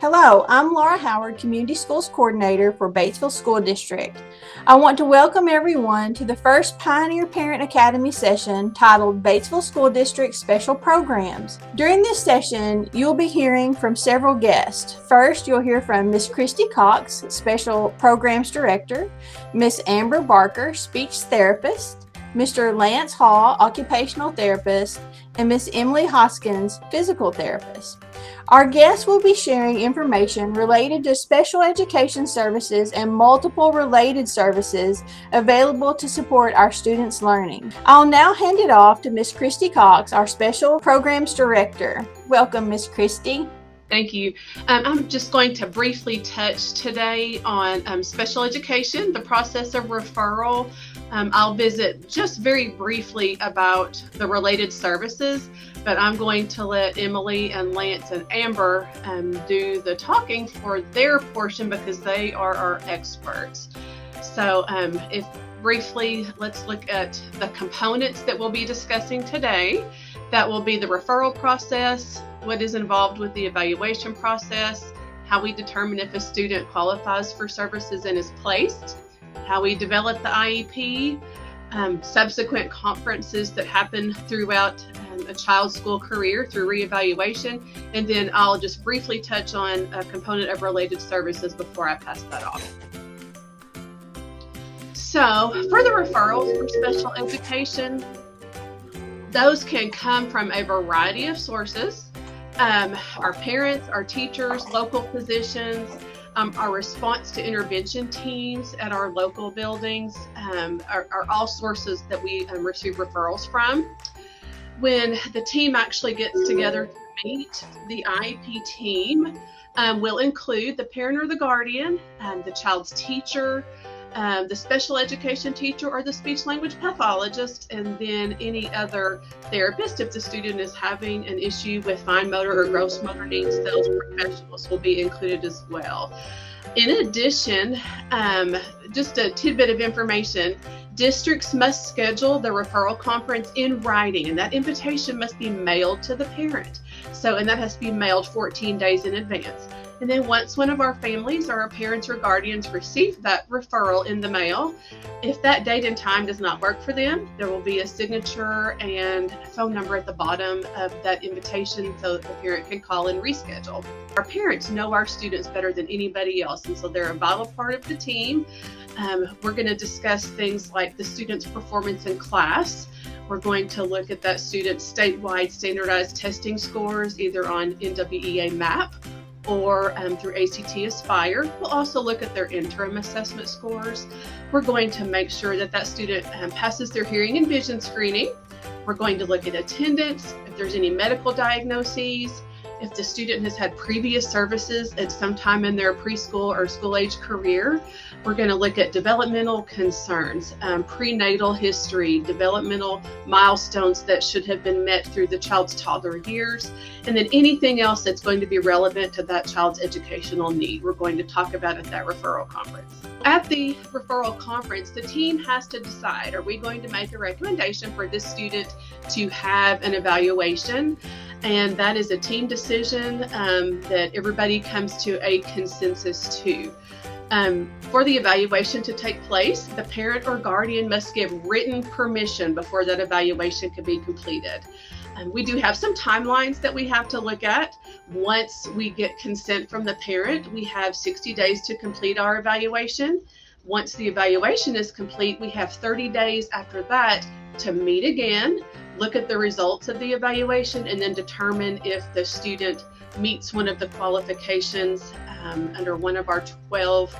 Hello, I'm Laura Howard, Community Schools Coordinator for Batesville School District. I want to welcome everyone to the first Pioneer Parent Academy session titled Batesville School District Special Programs. During this session, you'll be hearing from several guests. First, you'll hear from Miss Kristi Cox, Special Programs Director, Miss Amber Barker, Speech Therapist, Mr. Lance Hall, Occupational Therapist, and Miss Emily Hoskins, Physical Therapist. Our guests will be sharing information related to special education services and multiple related services available to support our students' learning. I'll now hand it off to Miss Kristi Cox, our Special Programs Director. Welcome, Miss Kristi. Thank you. Um, I'm just going to briefly touch today on um, special education, the process of referral. Um, I'll visit just very briefly about the related services, but I'm going to let Emily and Lance and Amber um, do the talking for their portion because they are our experts. So, um, if briefly, let's look at the components that we'll be discussing today. That will be the referral process, what is involved with the evaluation process, how we determine if a student qualifies for services and is placed, how we develop the IEP, um, subsequent conferences that happen throughout um, a child's school career through reevaluation, and then I'll just briefly touch on a component of related services before I pass that off. So, for the referrals for special education, those can come from a variety of sources. Um, our parents, our teachers, local physicians, um, our response to intervention teams at our local buildings um, are, are, all sources that we um, receive referrals from. When the team actually gets together to meet, the IEP team um, will include the parent or the guardian, um, the child's teacher, um, the special education teacher or the speech language pathologist, and then any other therapist. If the student is having an issue with fine motor or gross motor needs, those professionals will be included as well. In addition, um, just a tidbit of information districts must schedule the referral conference in writing, and that invitation must be mailed to the parent. So, and that has to be mailed 14 days in advance. And then once one of our families or our parents or guardians receive that referral in the mail, if that date and time does not work for them, there will be a signature and phone number at the bottom of that invitation so that the parent can call and reschedule. Our parents know our students better than anybody else, and so they're a vital part of the team. Um, we're going to discuss things like the student's performance in class. We're going to look at that student's statewide standardized testing scores, either on NWEA MAP or um, through ACT Aspire. We'll also look at their interim assessment scores. We're going to make sure that that student um, passes their hearing and vision screening. We're going to look at attendance, if there's any medical diagnoses, if the student has had previous services at some time in their preschool or school age career, we're going to look at developmental concerns, um, prenatal history, developmental milestones that should have been met through the child's toddler years, and then anything else that's going to be relevant to that child's educational need. We're going to talk about at that referral conference. At the referral conference, the team has to decide are we going to make a recommendation for this student to have an evaluation? And that is a team decision um, that everybody comes to a consensus to. Um, for the evaluation to take place, the parent or guardian must give written permission before that evaluation can be completed. Um, we do have some timelines that we have to look at. Once we get consent from the parent, we have 60 days to complete our evaluation. Once the evaluation is complete, we have 30 days after that to meet again, look at the results of the evaluation, and then determine if the student meets one of the qualifications um, under one of our 12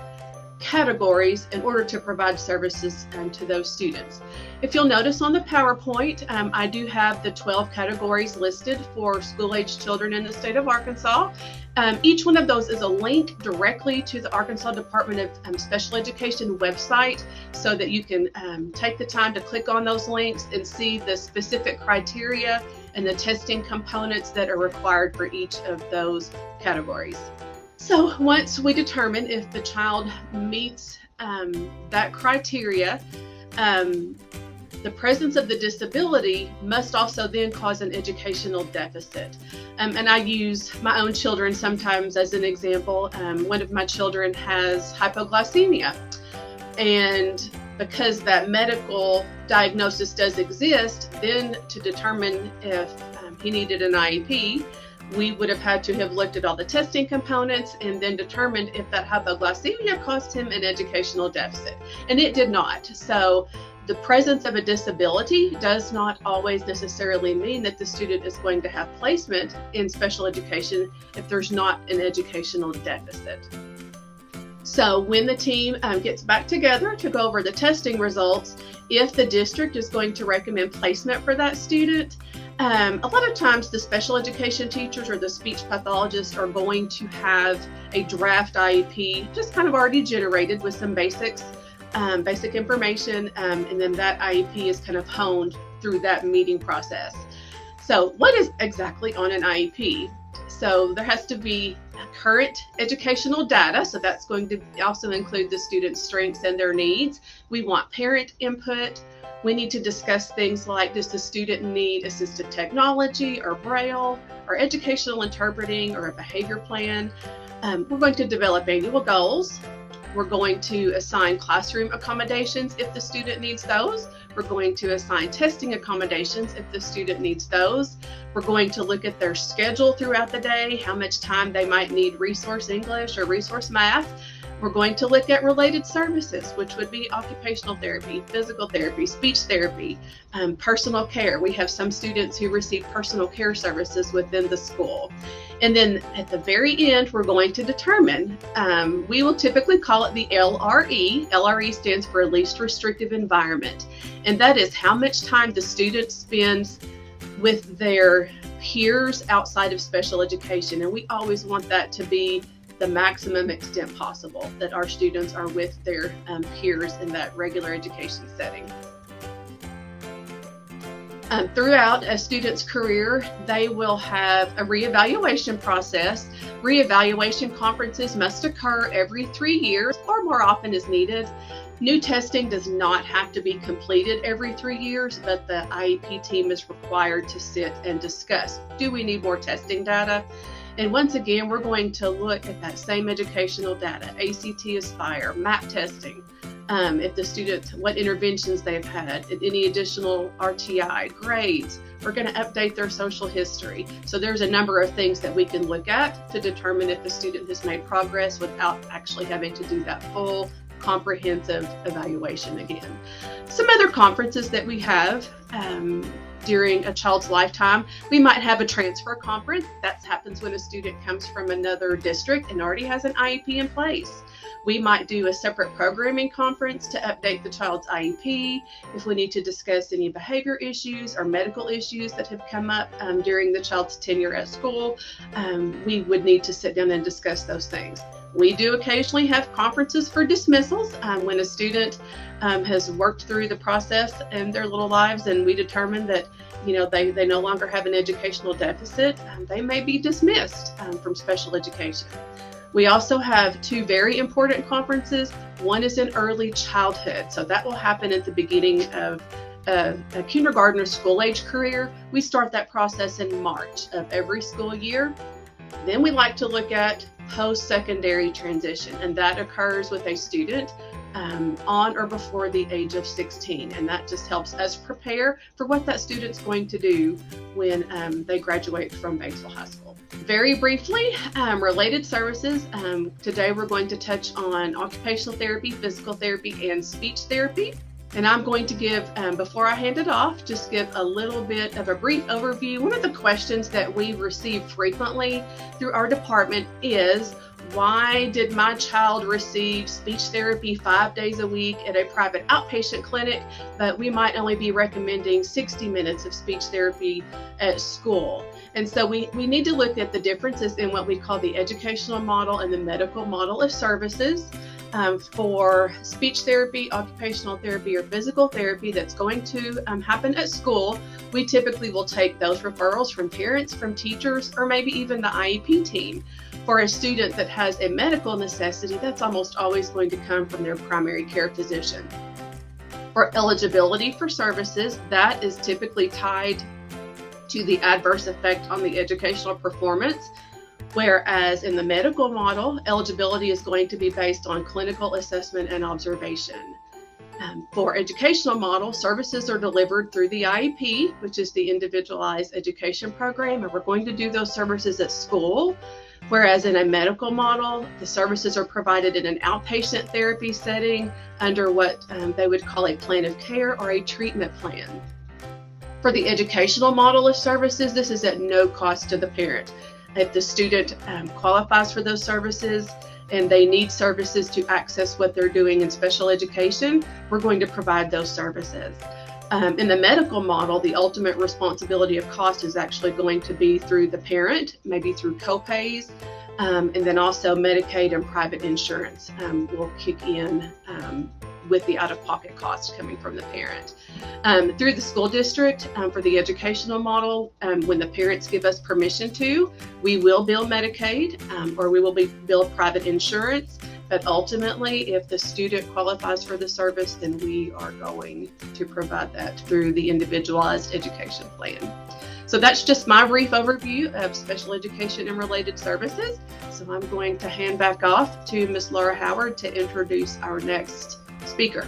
categories in order to provide services um, to those students. If you'll notice on the PowerPoint, um, I do have the 12 categories listed for school age children in the state of Arkansas. Um, each one of those is a link directly to the Arkansas Department of um, Special Education website so that you can um, take the time to click on those links and see the specific criteria and the testing components that are required for each of those categories. So once we determine if the child meets um, that criteria, um, the presence of the disability must also then cause an educational deficit. Um, and I use my own children sometimes as an example. Um, one of my children has hypoglycemia. And because that medical diagnosis does exist, then to determine if um, he needed an IEP, we would have had to have looked at all the testing components and then determined if that hypoglycemia caused him an educational deficit. And it did not. So the presence of a disability does not always necessarily mean that the student is going to have placement in special education if there's not an educational deficit. So when the team um, gets back together to go over the testing results, if the district is going to recommend placement for that student, um, a lot of times the special education teachers or the speech pathologists are going to have a draft IEP just kind of already generated with some basics um, basic information, um, and then that IEP is kind of honed through that meeting process. So, what is exactly on an IEP? So, there has to be current educational data, so that's going to also include the student's strengths and their needs. We want parent input. We need to discuss things like does the student need assistive technology or braille or educational interpreting or a behavior plan? Um, we're going to develop annual goals we're going to assign classroom accommodations if the student needs those. We're going to assign testing accommodations if the student needs those. We're going to look at their schedule throughout the day, how much time they might need resource English or resource math. We're going to look at related services, which would be occupational therapy, physical therapy, speech therapy, um, personal care. We have some students who receive personal care services within the school. And then at the very end, we're going to determine, um, we will typically call it the LRE. LRE stands for least restrictive environment. And that is how much time the student spends with their peers outside of special education. And we always want that to be the maximum extent possible that our students are with their um, peers in that regular education setting. Um, throughout a student's career, they will have a reevaluation process. Reevaluation conferences must occur every three years or more often as needed. New testing does not have to be completed every three years, but the IEP team is required to sit and discuss do we need more testing data? And once again, we're going to look at that same educational data, ACT Aspire, MAP testing, um, if the students, what interventions they've had, any additional RTI, grades. We're going to update their social history. So there's a number of things that we can look at to determine if the student has made progress without actually having to do that full comprehensive evaluation again. Some other conferences that we have um, during a child's lifetime. We might have a transfer conference. That happens when a student comes from another district and already has an IEP in place. We might do a separate programming conference to update the child's IEP if we need to discuss any behavior issues or medical issues that have come up um, during the child's tenure at school. Um, we would need to sit down and discuss those things. We do occasionally have conferences for dismissals um, when a student um, has worked through the process in their little lives and we determine that you know they, they no longer have an educational deficit, um, they may be dismissed um, from special education. We also have two very important conferences. One is in early childhood, so that will happen at the beginning of a, a kindergarten or school age career. We start that process in March of every school year. Then we like to look at post-secondary transition, and that occurs with a student um, on or before the age of 16. And that just helps us prepare for what that student's going to do when um, they graduate from Batesville High School. Very briefly, um, related services. Um, today we're going to touch on occupational therapy, physical therapy, and speech therapy. And I'm going to give, um, before I hand it off, just give a little bit of a brief overview. One of the questions that we receive frequently through our department is, why did my child receive speech therapy five days a week at a private outpatient clinic, but we might only be recommending 60 minutes of speech therapy at school? And so we, we need to look at the differences in what we call the educational model and the medical model of services um, for speech therapy, occupational therapy, or physical therapy that's going to um, happen at school, we typically will take those referrals from parents, from teachers, or maybe even the IEP team. For a student that has a medical necessity, that's almost always going to come from their primary care physician. For eligibility for services, that is typically tied to the adverse effect on the educational performance. Whereas in the medical model, eligibility is going to be based on clinical assessment and observation. Um, for educational model, services are delivered through the IEP, which is the Individualized Education Program, and we're going to do those services at school. Whereas in a medical model, the services are provided in an outpatient therapy setting under what um, they would call a plan of care or a treatment plan. For the educational model of services, this is at no cost to the parent. If the student um, qualifies for those services, and they need services to access what they're doing in special education, we're going to provide those services. Um, in the medical model, the ultimate responsibility of cost is actually going to be through the parent, maybe through copays, um, and then also Medicaid and private insurance um, will kick in um, with the out-of-pocket cost coming from the parent. Um, through the school district, um, for the educational model, um, when the parents give us permission to, we will bill Medicaid um, or we will be bill private insurance. But ultimately, if the student qualifies for the service, then we are going to provide that through the individualized education plan. So that's just my brief overview of special education and related services. So I'm going to hand back off to Ms. Laura Howard to introduce our next speaker.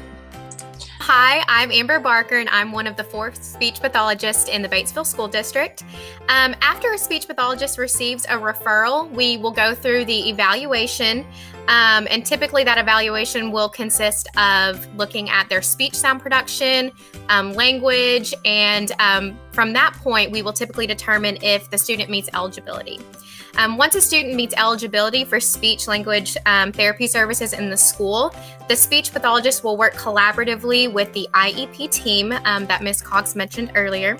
Hi, I'm Amber Barker, and I'm one of the four speech pathologists in the Batesville School District. Um, after a speech pathologist receives a referral, we will go through the evaluation, um, and typically that evaluation will consist of looking at their speech sound production, um, language, and um, from that point, we will typically determine if the student meets eligibility. Um, once a student meets eligibility for speech language um, therapy services in the school, the speech pathologist will work collaboratively with the IEP team um, that Ms. Cox mentioned earlier.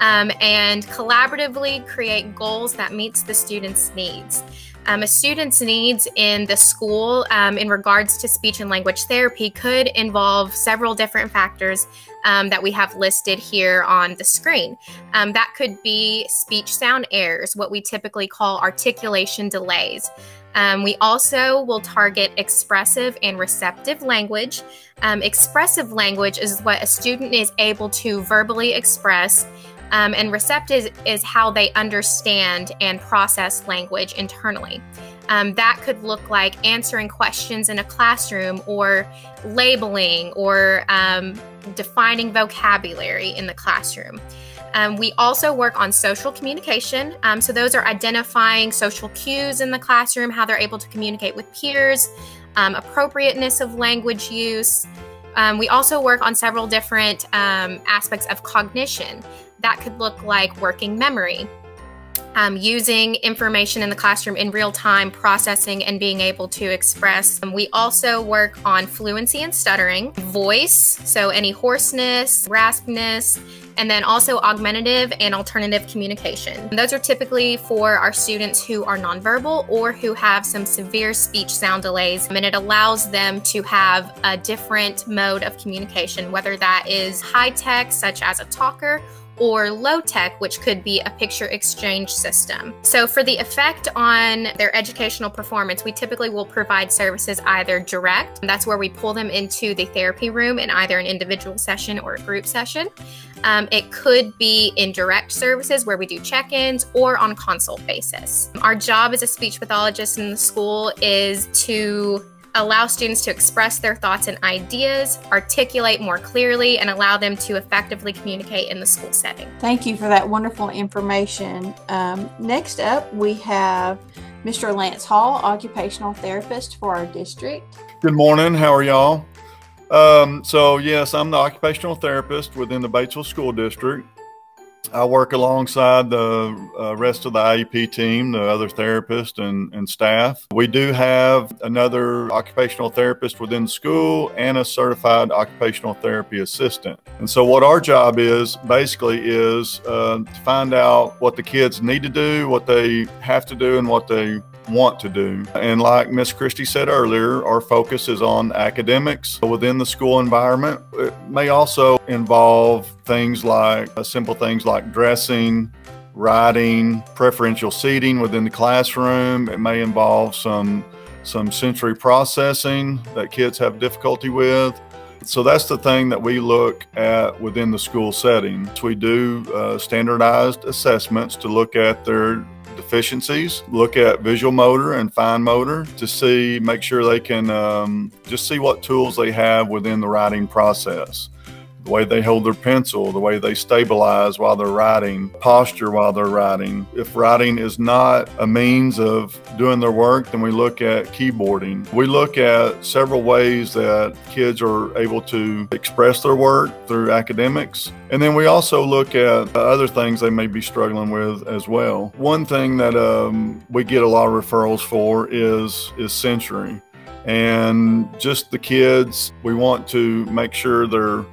Um, and collaboratively create goals that meets the student's needs. Um, a student's needs in the school um, in regards to speech and language therapy could involve several different factors um, that we have listed here on the screen. Um, that could be speech sound errors, what we typically call articulation delays. Um, we also will target expressive and receptive language. Um, expressive language is what a student is able to verbally express, um, and receptive is how they understand and process language internally. Um, that could look like answering questions in a classroom or labeling or um, defining vocabulary in the classroom. Um, we also work on social communication. Um, so, those are identifying social cues in the classroom, how they're able to communicate with peers, um, appropriateness of language use. Um, we also work on several different um, aspects of cognition. That could look like working memory, um, using information in the classroom in real time, processing and being able to express. Um, we also work on fluency and stuttering, voice, so any hoarseness, raspness, and then also augmentative and alternative communication. And those are typically for our students who are nonverbal or who have some severe speech sound delays, and it allows them to have a different mode of communication, whether that is high tech, such as a talker, or low tech, which could be a picture exchange system. So, for the effect on their educational performance, we typically will provide services either direct, that's where we pull them into the therapy room in either an individual session or a group session. Um, it could be indirect services where we do check ins or on consult basis. Our job as a speech pathologist in the school is to allow students to express their thoughts and ideas, articulate more clearly, and allow them to effectively communicate in the school setting. Thank you for that wonderful information. Um, next up, we have Mr. Lance Hall, occupational therapist for our district. Good morning. How are y'all? Um, so, yes, I'm the occupational therapist within the Batesville School District. I work alongside the uh, rest of the IEP team, the other therapists and, and staff. We do have another occupational therapist within school and a certified occupational therapy assistant. And so, what our job is basically is uh, to find out what the kids need to do, what they have to do, and what they want to do. And like Miss Kristi said earlier, our focus is on academics within the school environment. It may also involve things like uh, simple things like dressing, writing, preferential seating within the classroom. It may involve some some sensory processing that kids have difficulty with. So that's the thing that we look at within the school setting. We do uh, standardized assessments to look at their deficiencies, look at visual motor and fine motor to see, make sure they can um, just see what tools they have within the writing process the way they hold their pencil, the way they stabilize while they're writing, posture while they're writing. If writing is not a means of doing their work, then we look at keyboarding. We look at several ways that kids are able to express their work through academics. And then we also look at other things they may be struggling with as well. One thing that um, we get a lot of referrals for is, is sensory. And just the kids, we want to make sure they're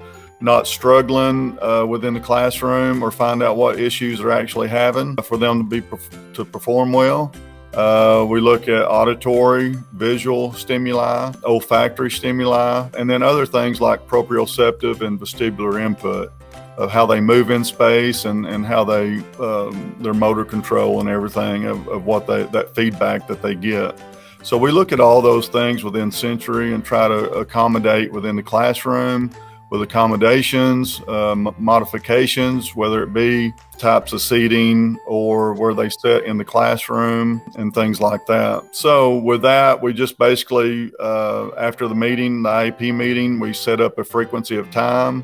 not struggling uh, within the classroom or find out what issues they're actually having for them to be to perform well. Uh, we look at auditory, visual stimuli, olfactory stimuli, and then other things like proprioceptive and vestibular input of how they move in space and, and how they um, their motor control and everything of, of what they that feedback that they get. So we look at all those things within Sensory and try to accommodate within the classroom with accommodations, uh, modifications, whether it be types of seating or where they sit in the classroom and things like that. So, with that, we just basically, uh, after the meeting, the IEP meeting, we set up a frequency of time.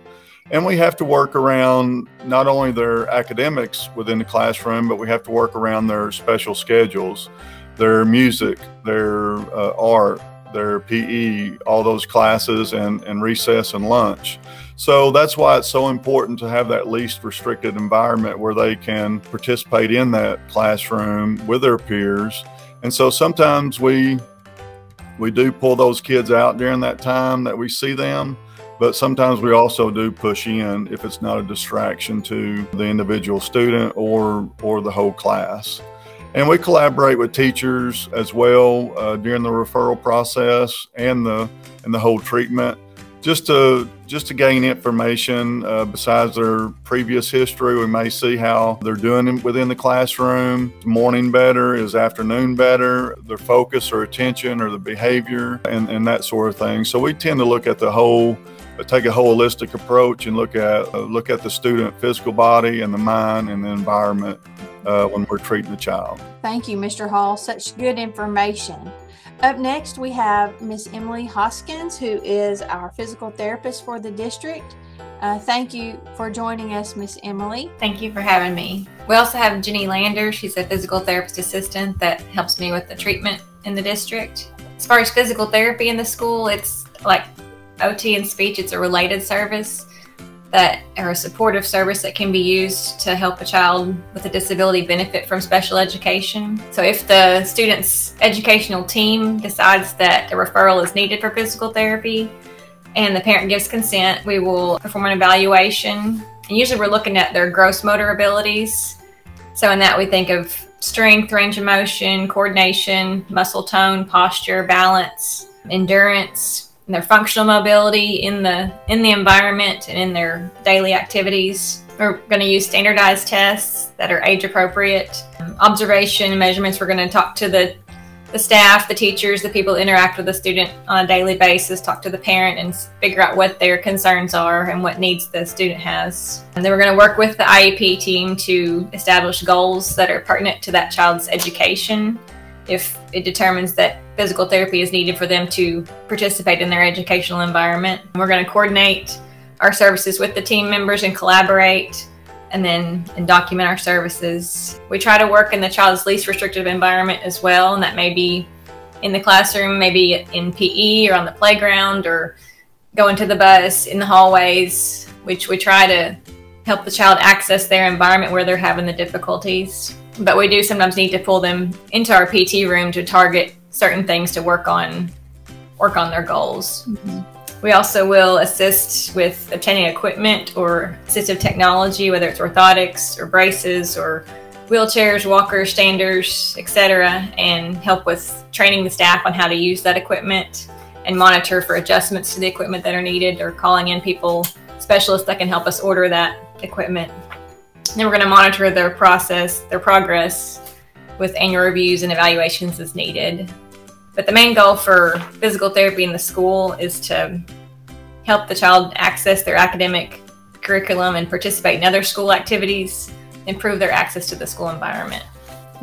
And we have to work around not only their academics within the classroom, but we have to work around their special schedules, their music, their uh, art, their PE, all those classes, and, and recess and lunch. So that's why it's so important to have that least restricted environment where they can participate in that classroom with their peers. And so sometimes we we do pull those kids out during that time that we see them, but sometimes we also do push in if it's not a distraction to the individual student or or the whole class. And we collaborate with teachers as well uh, during the referral process and the and the whole treatment, just to just to gain information. Uh, besides their previous history, we may see how they're doing within the classroom. Morning better? Is afternoon better? Their focus or attention or the behavior and and that sort of thing. So we tend to look at the whole take a holistic approach and look at uh, look at the student physical body and the mind and the environment uh, when we're treating a child. Thank you, Mr. Hall. Such good information. Up next, we have Miss Emily Hoskins, who is our physical therapist for the district. Uh, thank you for joining us, Miss Emily. Thank you for having me. We also have Jenny Lander. She's a physical therapist assistant that helps me with the treatment in the district. As far as physical therapy in the school, it's like OT and speech, it's a related service that are a supportive service that can be used to help a child with a disability benefit from special education. So if the student's educational team decides that a referral is needed for physical therapy and the parent gives consent, we will perform an evaluation. And usually we're looking at their gross motor abilities. So in that we think of strength, range of motion, coordination, muscle tone, posture, balance, endurance, their functional mobility in the in the environment and in their daily activities. We're going to use standardized tests that are age appropriate. Um, observation measurements, we're going to talk to the, the staff, the teachers, the people interact with the student on a daily basis, talk to the parent and figure out what their concerns are and what needs the student has. And then we're going to work with the IEP team to establish goals that are pertinent to that child's education if it determines that physical therapy is needed for them to participate in their educational environment. We're going to coordinate our services with the team members and collaborate and then and document our services. We try to work in the child's least restrictive environment as well, and that may be in the classroom, maybe in PE or on the playground or going to the bus in the hallways, which we try to help the child access their environment where they're having the difficulties but we do sometimes need to pull them into our PT room to target certain things to work on work on their goals. Mm-hmm. We also will assist with obtaining equipment or assistive technology, whether it's orthotics or braces or wheelchairs, walkers, standers, etc., and help with training the staff on how to use that equipment and monitor for adjustments to the equipment that are needed or calling in people specialists that can help us order that equipment then we're going to monitor their process, their progress with annual reviews and evaluations as needed. But the main goal for physical therapy in the school is to help the child access their academic curriculum and participate in other school activities, improve their access to the school environment.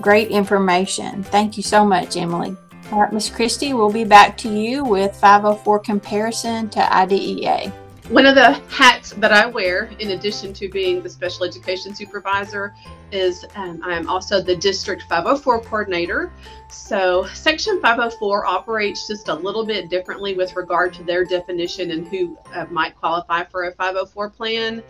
Great information. Thank you so much, Emily. All right, Ms. Kristi, we'll be back to you with 504 comparison to IDEA. One of the hats that I wear, in addition to being the special education supervisor, is um, I am also the District 504 coordinator. So, Section 504 operates just a little bit differently with regard to their definition and who uh, might qualify for a 504 plan.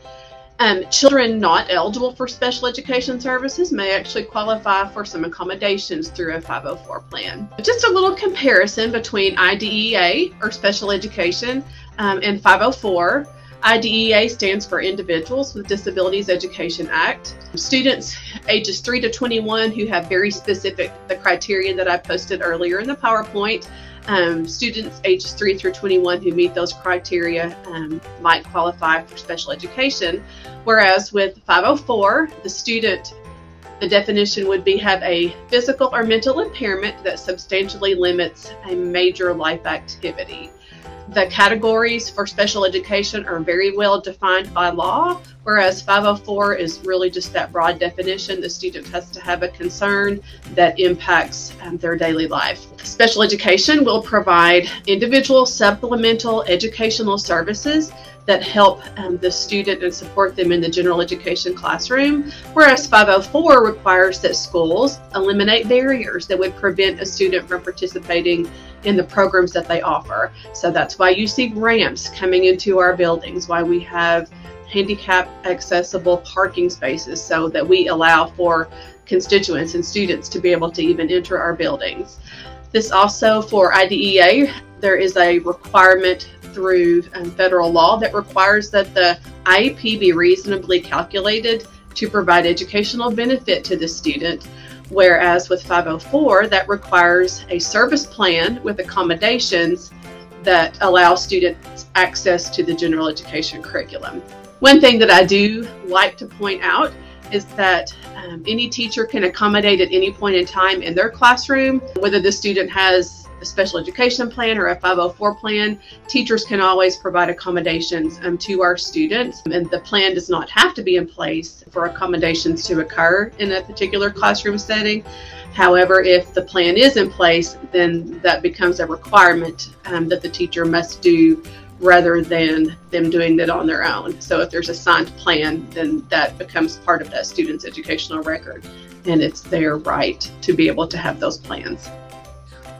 Um, children not eligible for special education services may actually qualify for some accommodations through a 504 plan. Just a little comparison between IDEA or special education um, and 504. IDEA stands for Individuals with Disabilities Education Act. Students ages 3 to 21 who have very specific the criteria that I posted earlier in the PowerPoint um, students ages 3 through 21 who meet those criteria um, might qualify for special education. Whereas with 504, the student, the definition would be have a physical or mental impairment that substantially limits a major life activity. The categories for special education are very well defined by law, whereas 504 is really just that broad definition. The student has to have a concern that impacts um, their daily life. Special education will provide individual supplemental educational services that help um, the student and support them in the general education classroom, whereas 504 requires that schools eliminate barriers that would prevent a student from participating in the programs that they offer. So that's why you see ramps coming into our buildings, why we have handicap accessible parking spaces so that we allow for constituents and students to be able to even enter our buildings. This also for IDEA, there is a requirement through um, federal law that requires that the IEP be reasonably calculated to provide educational benefit to the student. Whereas with 504, that requires a service plan with accommodations that allow students access to the general education curriculum. One thing that I do like to point out is that um, any teacher can accommodate at any point in time in their classroom, whether the student has a special education plan or a 504 plan, teachers can always provide accommodations um, to our students. And the plan does not have to be in place for accommodations to occur in a particular classroom setting. However, if the plan is in place, then that becomes a requirement um, that the teacher must do rather than them doing that on their own. So if there's a signed plan, then that becomes part of that student's educational record and it's their right to be able to have those plans.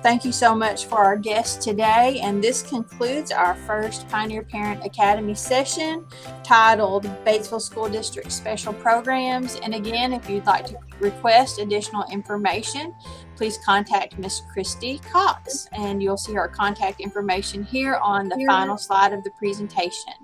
Thank you so much for our guest today. And this concludes our first Pioneer Parent Academy session titled Batesville School District Special Programs. And again, if you'd like to request additional information, please contact Miss Kristi Cox. And you'll see her contact information here on the final slide of the presentation.